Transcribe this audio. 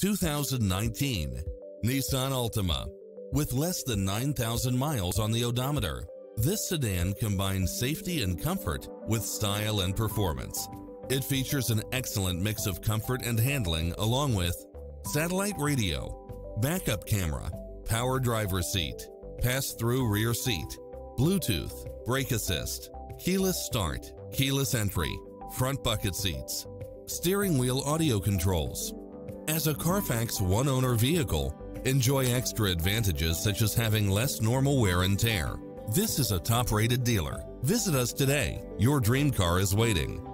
2019 Nissan Altima. With less than 9,000 miles on the odometer, this sedan combines safety and comfort with style and performance. It features an excellent mix of comfort and handling along with satellite radio, backup camera, power driver seat, pass-through rear seat, Bluetooth, brake assist, keyless start, keyless entry, front bucket seats, steering wheel audio controls. As a Carfax one-owner vehicle, enjoy extra advantages such as having less normal wear and tear. This is a top-rated dealer. Visit us today. Your dream car is waiting.